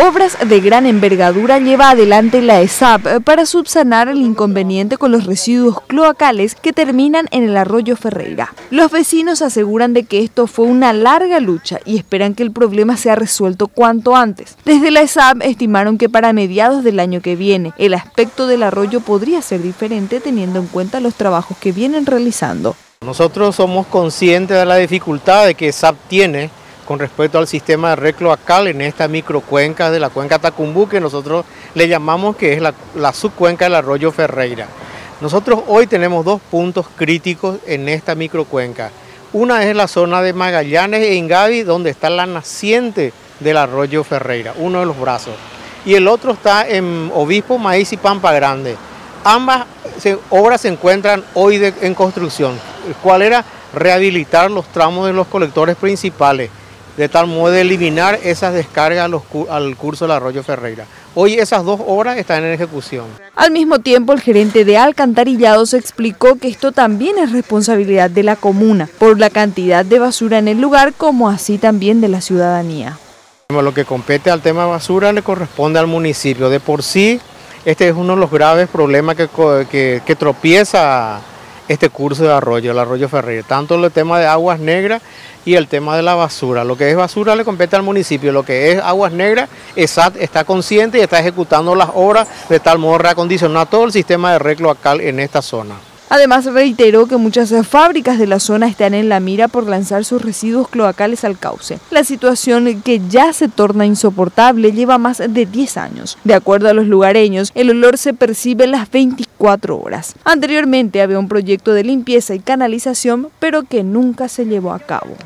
Obras de gran envergadura lleva adelante la ESAP para subsanar el inconveniente con los residuos cloacales que terminan en el arroyo Ferreira. Los vecinos aseguran de que esto fue una larga lucha y esperan que el problema sea resuelto cuanto antes. Desde la ESAP estimaron que para mediados del año que viene el aspecto del arroyo podría ser diferente teniendo en cuenta los trabajos que vienen realizando. Nosotros somos conscientes de la dificultad de que SAP tiene con respecto al sistema de recloacal en esta microcuenca de la cuenca Tacumbú, que nosotros le llamamos que es la, subcuenca del arroyo Ferreira. Nosotros hoy tenemos dos puntos críticos en esta microcuenca. Una es la zona de Magallanes e Ingavi, donde está la naciente del arroyo Ferreira, uno de los brazos. Y el otro está en Obispo, Maíz y Pampa Grande. Ambas obras se encuentran hoy en construcción. ¿Cuál era? Rehabilitar los tramos de los colectores principales, de tal modo de eliminar esas descargas al curso del arroyo Ferreira. Hoy esas dos obras están en ejecución. Al mismo tiempo, el gerente de Alcantarillados explicó que esto también es responsabilidad de la comuna, por la cantidad de basura en el lugar, como así también de la ciudadanía. Lo que compete al tema basura le corresponde al municipio. De por sí, este es uno de los graves problemas que, que, tropieza este curso de arroyo, el arroyo Ferreira, tanto el tema de aguas negras y el tema de la basura. Lo que es basura le compete al municipio, lo que es aguas negras, ESAT está consciente y está ejecutando las obras de tal modo reacondicionar todo el sistema de recloacal en esta zona. Además, reiteró que muchas fábricas de la zona están en la mira por lanzar sus residuos cloacales al cauce. La situación, que ya se torna insoportable, lleva más de 10 años. De acuerdo a los lugareños, el olor se percibe las 24 horas. Anteriormente había un proyecto de limpieza y canalización, pero que nunca se llevó a cabo.